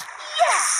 Yeah!